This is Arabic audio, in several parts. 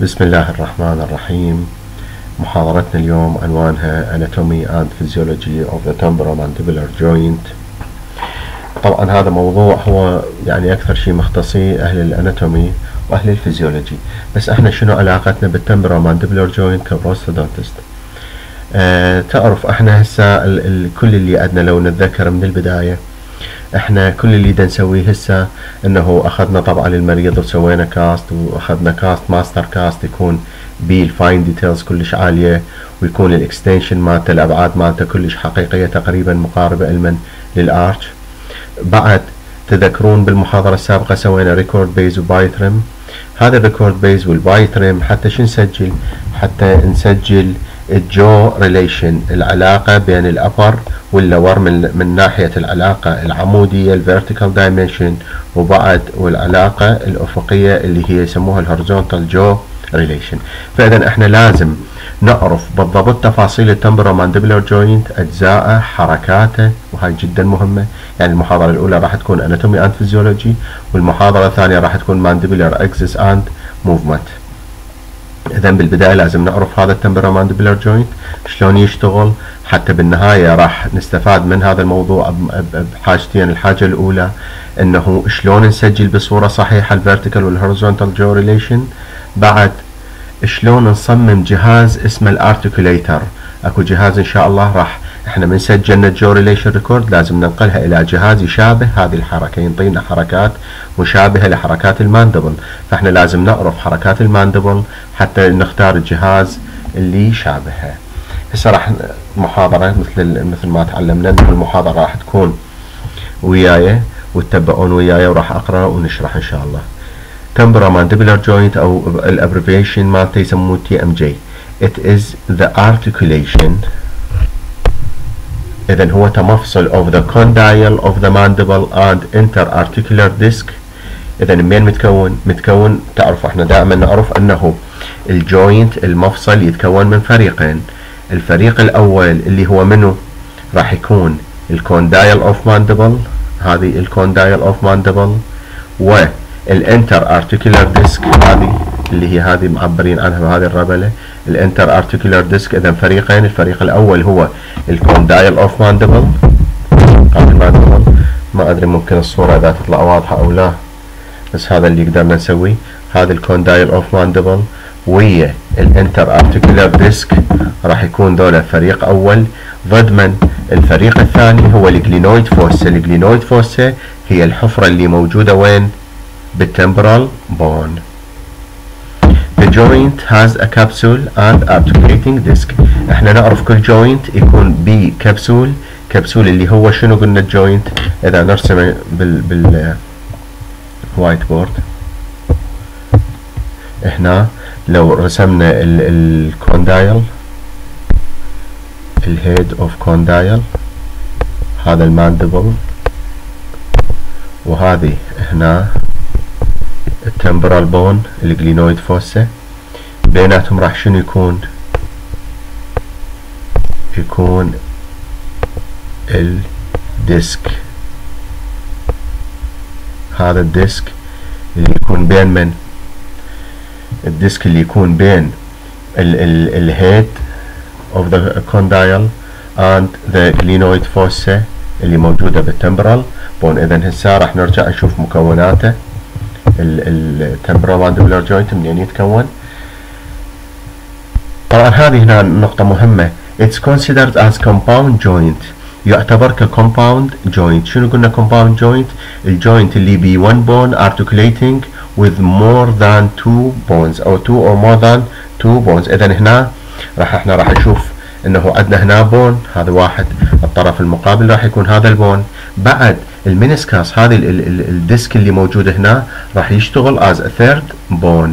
بسم الله الرحمن الرحيم. محاضرتنا اليوم عنوانها Anatomy and Physiology of the Temporomandibular Joint. طبعا هذا موضوع هو يعني أكثر شيء مختصي أهل ال anatomy وأهل الفيزيولوجي. بس إحنا شنو علاقتنا بال temporomandibular joint ك prosthodontist؟ أه تعرف إحنا هسه كل اللي عندنا لو نتذكر من البداية إحنا كل اللي دا نسويه هسه انه اخذنا طبعا للمريض وسوينا cast واخذنا cast master cast يكون بال fine details كلش عالية ويكون ال extension مالته الأبعاد مالته كلش حقيقية تقريبا مقاربة علما لل arch بعد تذكرون بالمحاضرة السابقة سوينا record base و bite rim هذا ال record base وال bite rim حتى شو نسجل؟ حتى نسجل ال jaw relation العلاقة بين ال upper وال lower من, من ناحية العلاقة العمودية ال vertical dimension وبعد والعلاقة الأفقية اللي هي يسموها ال horizontal jaw relation فإذا إحنا لازم نعرف بالضبط تفاصيل ال temporomandibular joint أجزاءه حركاته وهاي جدا مهمة. يعني المحاضرة الأولى راح تكون anatomy and physiology والمحاضرة الثانية راح تكون mandibular axis and movement اذا بالبداية لازم نعرف هذا ال temporomandibular joint شلون يشتغل. حتى بالنهاية راح نستفاد من هذا الموضوع بحاجتين. الحاجة الأولى إنه شلون نسجل بصورة صحيحة ال vertical وال horizontal jaw relation بعد شلون نصمم جهاز اسمه ال articulator أكو جهاز إن شاء الله راح إحنا من سجلنا ال jaw relation record لازم ننقلها إلى جهاز يشابه هذه الحركة ينطينا حركات مشابهة لحركات ال mandible. فإحنا لازم نعرف حركات ال mandible حتى نختار الجهاز اللي يشابهها هسه راح محاضرة مثل مثل ما تعلمنا المحاضرة راح تكون وياي وتتبعون وياي وراح أقرأ ونشرح إن شاء الله. Temporomandibular joint أو ال abbreviation مالته يسموه TMJ it is the articulation إذا هو تمفصل of the condyle of the mandible and interarticular disc. إذا من متكون؟ متكون تعرف إحنا دائما نعرف أنه ال joint المفصل يتكون من فريقين. الفريق الأول اللي هو منه راح يكون ال condyle of mandible هذه ال condyle of mandible وال interarticular disc هذه اللي هي هذه معبرين عنها بهذه الربلة. ال interarticular disc اذا فريقين الفريق الأول هو ال condyle of mandible ما أدري ممكن الصورة إذا تطلع واضحة أو لا بس هذا اللي قدرنا نسويه. هذا ال condyle of mandible ويا ال interarticular disc راح يكون ذولا فريق أول. ضد من الفريق الثاني هو ال glenoid fossa ال glenoid fossa هي الحفرة اللي موجودة وين؟ بال temporal bone. The joint has a capsule and articulating disc. إحنا نعرف كل joint يكون بكبسول كبسول اللي هو شنو قلنا ال joint إذا نرسمه بال بال whiteboard هنا لو رسمنا ال condyle ال head of condyle هذا ال mandible وهذه هنا ال temporal bone ال glenoid fossa بيناتهم راح شنو يكون يكون ال disc هذا ال disc اللي يكون بين من ال disc اللي يكون بين ال head of the condyle and the glenoid fossa اللي موجودة بال temporal bone اذا هسه راح نرجع نشوف مكوناته ال temporomandibular joint منين يتكون. طبعا هذه هنا نقطة مهمة. It's considered as compound joint. يعتبر ك compound joint. شنو قلنا compound joint ال joint اللي بي one bone articulating with more than two bones أو two or more than two bones. اذا هنا راح إحنا راح نشوف إنه عندنا هنا bone هذا واحد. الطرف المقابل راح يكون هذا ال bone بعد ال meniscus هذه ال disc اللي موجود هنا راح يشتغل a third bone.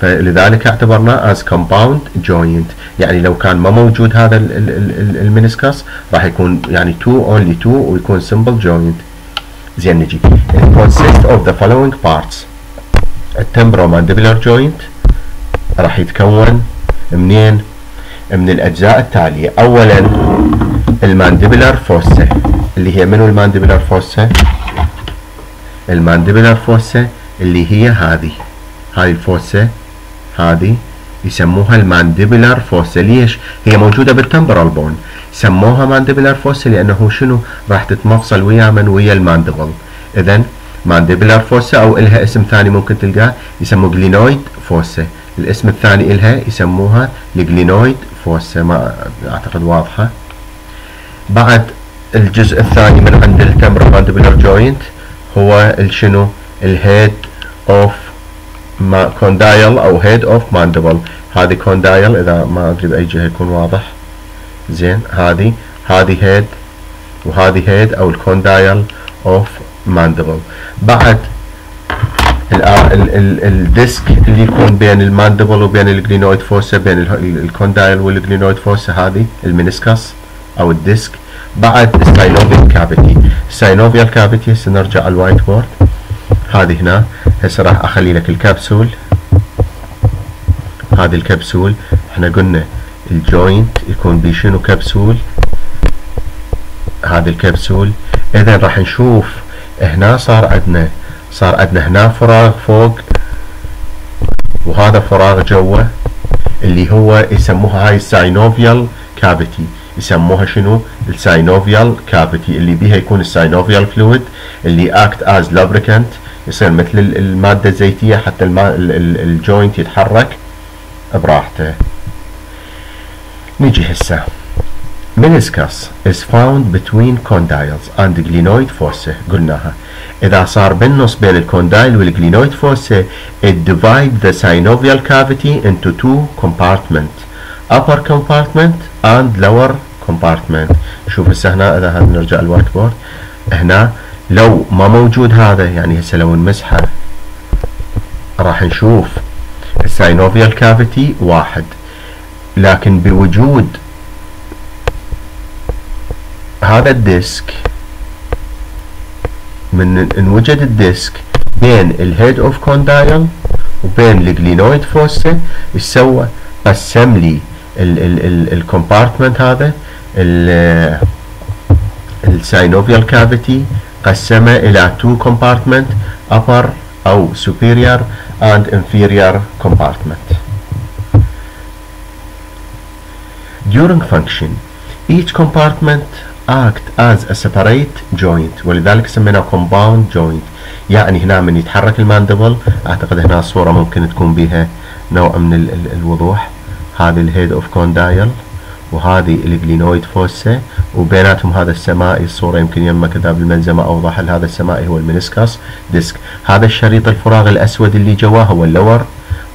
فلذلك اعتبرناه as compound joint. يعني لو كان ما موجود هذا ال meniscus راح يكون يعني two only two ويكون simple joint. زين نجي. It consists of the following parts. ال temporomandibular joint راح يتكون منين؟ من الأجزاء التالية. اولا ال mandibular fossa اللي هي منو ال mandibular fossa ال mandibular fossa اللي هي هذه. هاي ال fossa هذه يسموها ال mandibular fossa ليش؟ هي موجودة بال temporal bone سموها mandibular fossa لأنه شنو؟ راح تتمفصل ويا من ويا ال mandible. إذا mandibular fossa أو إلها اسم ثاني ممكن تلقاه يسموه glenoid fossa الاسم الثاني إلها يسموها ال glenoid fossa ما أعتقد واضحة. بعد الجزء الثاني من عند ال temporomandibular joint هو الشنو ال head of ما condyle أو head of mandible هذه condyle إذا ما أدري بأي جهة يكون واضح. زين هذه هذه head وهذه head أو ال condyle of mandible بعد ال disk اللي يكون بين ال mandible وبين ال glenoid fossa بين ال condyle وال glenoid fossa هذه ال meniscus أو ال disk بعد ال synovial cavity ال synovial cavity هسه نرجع على ال white board هذه هنا. هسه راح أخلي لك الكبسول هذه الكبسول إحنا قلنا ال joint يكون بشنو كبسول هذه الكبسول اذا راح نشوف هنا صار عندنا صار عندنا هنا فراغ فوق. وهذا فراغ جوا اللي هو يسموها هاي ال synovial cavity يسموها شنو؟ ال synovial cavity اللي بيها يكون ال synovial fluid اللي act as lubricant يصير مثل المادة الزيتية حتى ال joint يتحرك براحته. نجي هسه. meniscus is found between condyles and glenoid fossa. قلناها. إذا صار بالنص بين ال condyle وال glenoid fossa it divide the synovial cavity into two compartments. Upper compartment and lower compartment. شوف هسه هنا إذا نرجع ال white board هنا لو ما موجود هذا يعني هسه لو نمسحه راح نشوف. ال synovial cavity واحد. لكن بوجود هذا ال disk من ان وجد ال disk بين ال head of condyle وبين ال glenoid fossa يسوى قسم لي ال compartment هذا ال synovial cavity قسمه إلى two compartment upper أو superior and inferior compartment. During function, each compartment act as a separate joint ولذلك سميناه compound joint يعني هنا من يتحرك ال mandible أعتقد هنا الصورة ممكن تكون بها نوع من الوضوح هذه ال head of condyle وهذه ال glenoid fossa وبيناتهم هذا السمائي الصورة يمكن يمك كذا بالملزمة أوضح هذا السمائي هو ال meniscus disk هذا الشريط الفراغ الأسود اللي جواه هو ال lower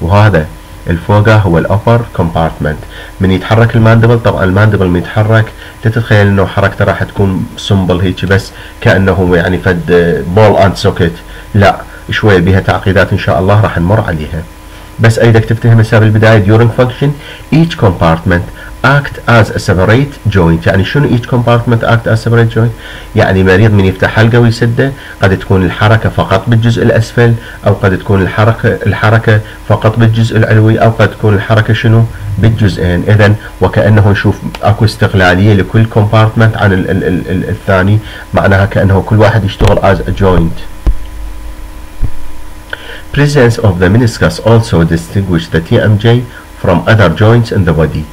وهذا الفوقه هو ال upper compartment من يتحرك ال mandible؟ طبعا ال mandible من يتحرك تتخيل إنه حركته راح تكون simple هيك بس كأنه يعني فد ball and socket لا شوية بها تعقيدات إن شاء الله راح نمر عليها. بس أريدك تفتهم هسه بالبداية during function each compartment act as a separate joint. يعني شنو each compartment act as separate joint يعني مريض من يفتح حلقه ويسده قد تكون الحركة فقط بالجزء الأسفل أو قد تكون الحركة الحركة فقط بالجزء العلوي أو قد تكون الحركة شنو؟ بالجزئين. إذا وكأنه نشوف أكو استقلالية لكل compartment عن ال ال ال ال الثاني. معناها كأنه كل واحد يشتغل as a joint. Presence of the meniscus also distinguish the TMJ from other joints in the body.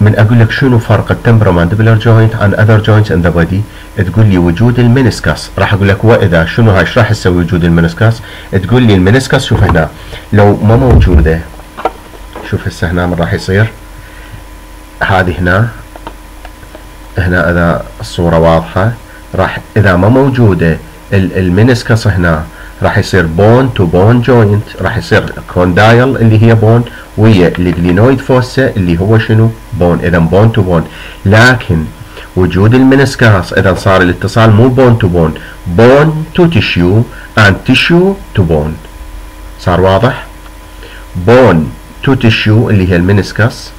من أقول لك شنو فرق ال temporomandibular joint عن other joints in the body تقول لي وجود ال meniscus راح أقول لك وإذا شنو هاي؟ راح تسوي وجود ال meniscus تقول لي ال meniscus شوف هنا. لو ما موجوده شوف هسه هنا من راح يصير. هذه هنا. هنا إذا الصورة واضحة. راح إذا ما موجوده ال meniscus هنا راح يصير bone to bone joint راح يصير condyle اللي هي bone ويا ال glenoid fossa اللي هو شنو؟ bone. إذا bone to bone. لكن وجود ال meniscus إذا صار الاتصال مو bone to bone bone to tissue and tissue to bone. صار واضح؟ bone to tissue اللي هي ال meniscus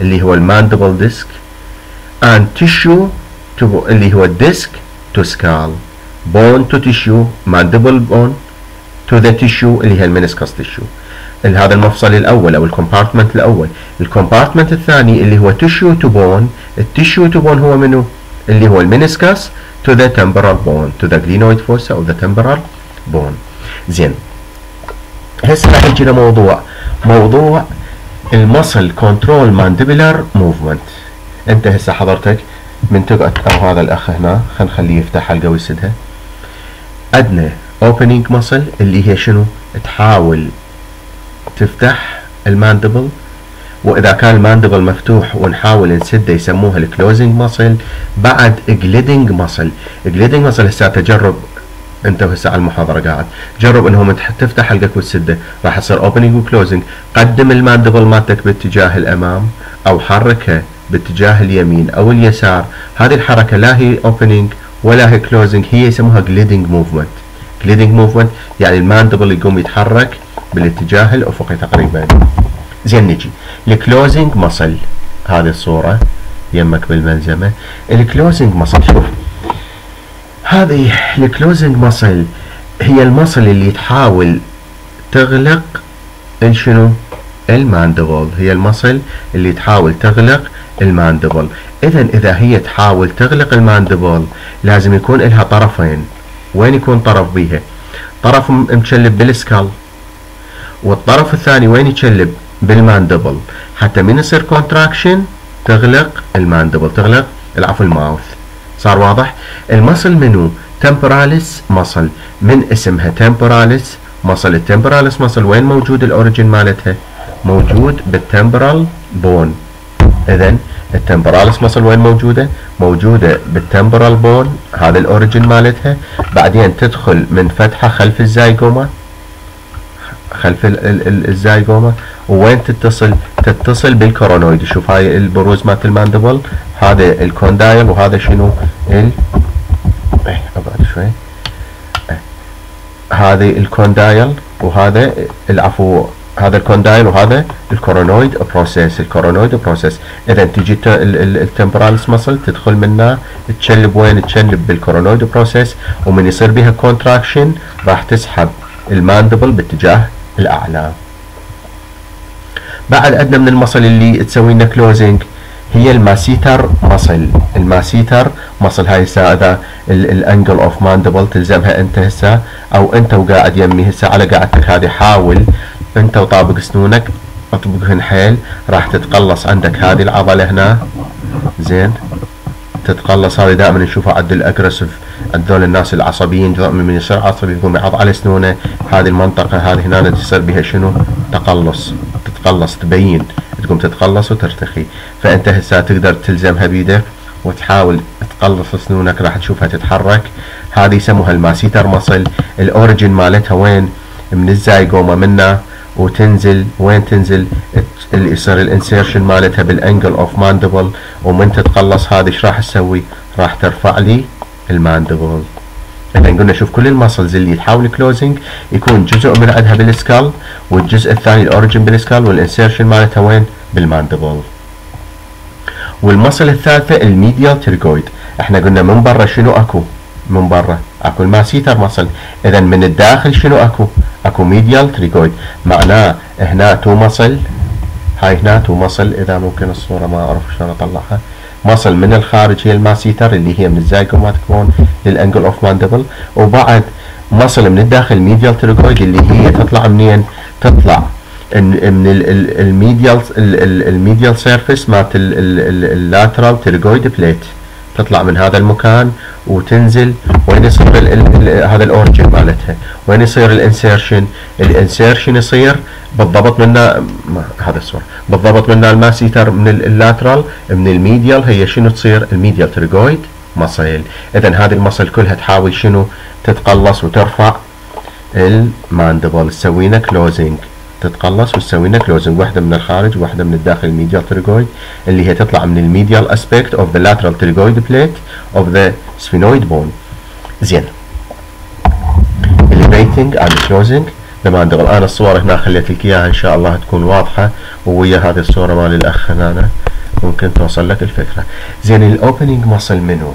اللي هو ال mandible disk and tissue to اللي هو ال disk to skull. bone to tissue mandible bone to the tissue اللي هي ال meniscus tissue هذا المفصل الأول أو ال compartment الأول. ال compartment الثاني اللي هو tissue to bone ال tissue to bone هو منو؟ اللي هو ال meniscus to the temporal bone to the glenoid fossa of the temporal bone زين. هسه راح يجينا موضوع موضوع ال muscle control mandibular movement أنت هسه حضرتك من تقعد أو هذا الأخ هنا خلينا نخليه يفتح حلقة ويسدها. عندنا opening muscle اللي هي شنو؟ تحاول تفتح ال mandible. وإذا كان ال mandible مفتوح ونحاول نسده يسموها ال closing muscle بعد gliding muscle gliding muscle هسه تجرب أنت هسه على المحاضرة قاعد. جرب إنهم تفتح حلقك وتسده. راح يصير opening و closing قدم ال mandible مالتك باتجاه الأمام أو حركها باتجاه اليمين أو اليسار. هذه الحركة لا هي opening ولا هي closing هي يسموها gliding movement gliding movement يعني ال mandible يقوم يتحرك بالاتجاه الافقي تقريبا. زين نجي. ال closing muscle هذه الصورة يمك بالملزمة. ال closing muscle شوف. هذه ال closing muscle هي ال muscle اللي تحاول تغلق شنو؟ ال mandible هي ال muscle اللي تحاول تغلق ال mandible. اذا إذا هي تحاول تغلق ال mandible لازم يكون لها طرفين. وين يكون طرف بيها؟ طرف مشلب بال skull. والطرف الثاني وين يشلب؟ بال mandible. حتى من يصير contraction تغلق ال mandible تغلق العفو ال mouth. صار واضح؟ ال muscle منو؟ temporalis muscle من اسمها temporalis muscle ال temporalis muscle وين موجود ال origin مالتها؟ موجود بال temporal bone اذا ال temporalis muscle وين موجودة؟ موجودة بال temporal bone هذا ال origin مالتها. بعدين تدخل من فتحة خلف ال zygoma. خلف ال zygoma. وين تتصل؟ تتصل بال coronoid شوف هاي البروز مالت ال mandible. هذا ال condyle وهذا شنو؟ ال إيه أبعد شوي. إيه. هذه ال condyle وهذا العفو هذا ال condyle وهذا ال coronoid process ال coronoid process اذا تجي ال temporalis muscle تدخل منه تشلب وين تشلب بال coronoid process ومن يصير بها contraction راح تسحب ال mandible باتجاه الأعلى. بعد عندنا من ال muscle اللي تسوي لنا closing هي ال masseter muscle ال masseter muscle هاي هسه اذا ال angle of mandible تلزمها أنت هسه أو أنت وقاعد يمي هسه على قاعدتك هذه. حاول انت وطابق سنونك اطبقهن حيل راح تتقلص عندك هذه العضلة هنا. زين. تتقلص هذه دائما نشوفها عند الأجريسيف عند ذول الناس العصبيين دائما من يصير عصبي يقوم يعض على سنونه. هذه المنطقة هذه هنا تصير بها شنو؟ تقلص. تتقلص تبين. تقوم تتقلص وترتخي. فأنت هسه تقدر تلزمها بيدك وتحاول تقلص سنونك راح تشوفها تتحرك. هذه يسموها ال masseter muscle ال origin مالتها وين؟ من ال zygoma منا وتنزل وين تنزل؟ اللي يصير ال insertion مالتها بال angle of mandible ومن تتقلص هذه إيش راح تسوي؟ راح ترفع لي ال mandible. اذا قلنا شوف كل ال muscles اللي تحاول closing يكون جزء من عندها بالسكال والجزء الثاني الاوريجن بالسكال والإنسيرشن مالتها وين؟ بال mandible. وال muscle الثالثة ال medial pterygoid إحنا قلنا من برا شنو أكو؟ من برا. أكو ال masseter muscle اذا من الداخل شنو أكو؟ اكو medial pterygoid معناه هنا two muscle هاي هنا two muscle اذا ممكن الصورة ما اعرف شلون اطلعها muscle من الخارج هي ال masseter اللي هي من ال zygoma تكون لل angle of mandible وبعد muscle من الداخل medial pterygoid اللي هي تطلع منين تطلع من ال medial ال medial surface مالت ال lateral pterygoid plate تطلع من هذا المكان وتنزل. وين يصير هذا ال origin مالتها؟ وين يصير ال insertion؟ ال insertion يصير بالضبط منا هذا الصور بالضبط منا ال masseter من ال lateral من ال medial. هي شنو تصير؟ ال medial pterygoid muscle اذا هذه ال muscle كلها تحاول شنو؟ تتقلص وترفع ال mandible تسوينا closing تتقلص وتسوي لنا closing واحدة من الخارج وواحده من الداخل ال medial pterygoid اللي هي تطلع من ال medial aspect of the lateral pterygoid plate of the sphenoid bone زين. ال elevating and closing لما ندخل أنا الصور هنا خليت لك إياها إن شاء الله تكون واضحة. وويا هذه الصورة مال الاخ هنا ممكن توصل لك الفكرة. زين ال opening muscle منو؟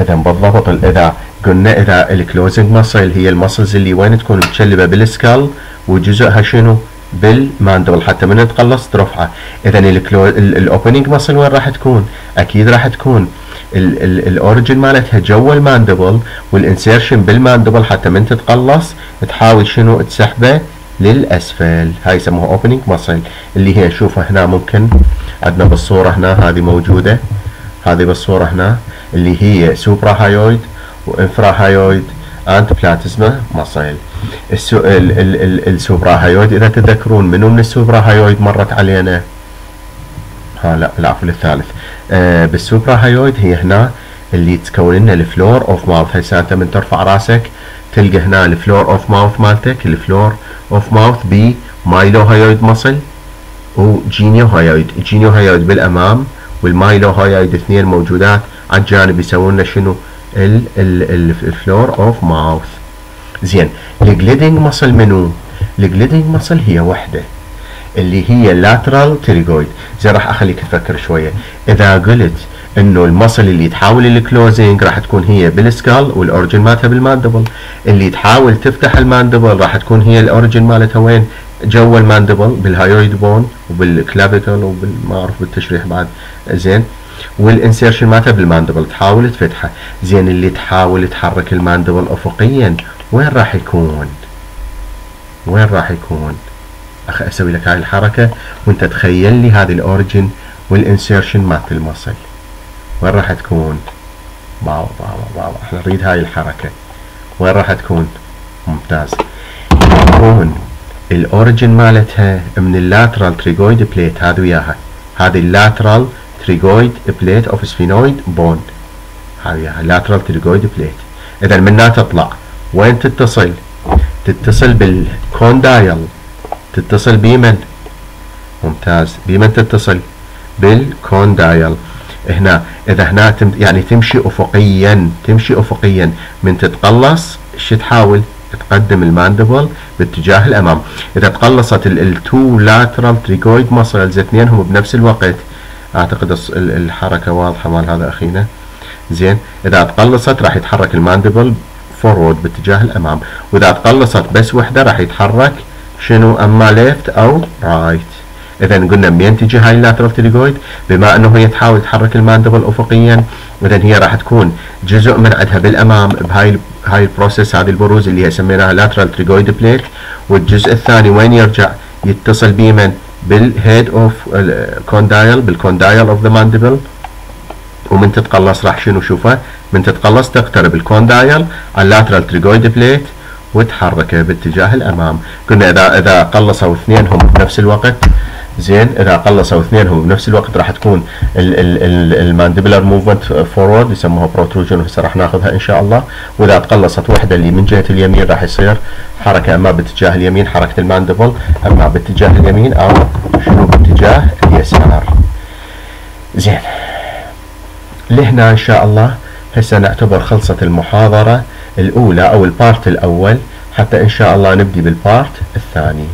اذا بالضبط اذا قلنا اذا ال closing muscle هي ال muscles اللي وين تكون متشلبة بال skull وجزءها شنو؟ بال mandible. حتى من تقلص ترفعه اذا ال opening muscle وين راح تكون؟ أكيد راح تكون الاوريجن مالتها جوا الماندبل والانسيرشن بالماندبل. حتى من تتقلص تحاول شنو؟ تسحبه للأسفل. هاي يسموها opening muscle. اللي هي نشوفها هنا ممكن عندنا بالصورة هنا هذه موجودة. هذه بالصورة هنا. اللي هي suprahyoid و infrahyoid and platysma muscle ال suprahyoid إذا تذكرون منو من ال suprahyoid مرت علينا؟ ها لا العفو الثالث. آه بال suprahyoid هي هنا اللي تكون لنا ال floor of mouth هسه انت من ترفع راسك تلقى هنا ال floor of mouth مالتك ال floor of mouth ب mylohyoid muscle و geniohyoid geniohyoid بالأمام وال mylohyoid اثنين موجودات. على الجانب يسوون لنا شنو؟ ال floor of mouth زين. ال gliding muscle منو؟ ال gliding muscle هي وحدة. اللي هي ال lateral pterygoid زين راح أخليك تفكر شوية. إذا قلت إنه ال muscle اللي تحاول ال closing راح تكون هي بال skull وال origin مالتها بال mandible اللي تحاول تفتح الماندبل راح تكون هي الاورجن مالتها وين؟ جوا الماندبل بالهايويد بون وبالكلافيكل وبالما اعرف بالتشريح بعد. زين. وال insertion مالتها بال mandible؟ تحاول تفتحه. زين اللي تحاول تحرك ال mandible افقيا وين راح يكون؟ وين راح يكون؟ أخ أسوي لك هاي الحركة وأنت تخيل لي هذه ال origin وال insertion مالت ال muscle. وين راح تكون؟ باو باو باو إحنا نريد هاي الحركة. وين راح تكون؟ ممتاز. تكون ال origin مالتها من ال lateral pterygoid plate هذه وياها. هذه ال lateral pterygoid plate of sphenoid bone هذه lateral pterygoid plate اذا منها تطلع وين تتصل تتصل بال condyle تتصل بيمن ممتاز بيمن تتصل بال condyle هنا اذا هنا تم يعني تمشي افقيا تمشي افقيا من تتقلص شو تحاول تقدم ال mandible باتجاه الأمام. إذا تقلصت ال two lateral pterygoid muscles اثنينهم بنفس الوقت. أعتقد الحركة واضحة مال هذا أخينا. زين إذا تقلصت راح يتحرك ال mandible forward باتجاه الأمام. وإذا تقلصت بس وحدة راح يتحرك شنو أما left أو right اذا قلنا منين تجي هاي ال lateral pterygoid بما إنه هي تحاول تحرك ال mandible افقيا اذا هي راح تكون جزء من عندها بالأمام بهاي هاي ال process هذه البروز اللي هي سميناها lateral pterygoid plate والجزء الثاني وين يرجع؟ يتصل بيمن بال head of condyle بال condyle of the mandible ومن تتقلص راح شنو شوفه؟ من تتقلص تقترب ال condyle على ال lateral pterygoid plate وتحركه باتجاه الامام. قلنا اذا إذا قلصوا اثنينهم بنفس الوقت. زين إذا قلصوا اثنينهم بنفس الوقت راح تكون ال mandibular movement forward يسموها protrusion وهسه راح ناخذها إن شاء الله. وإذا تقلصت وحدة اللي من جهة اليمين راح يصير حركة أما باتجاه اليمين حركة ال mandible أما باتجاه اليمين أو شنو باتجاه اليسار. زين. لهنا إن شاء الله هسه نعتبر خلصت المحاضرة الأولى أو ال part الأول حتى إن شاء الله نبدي بال part الثاني.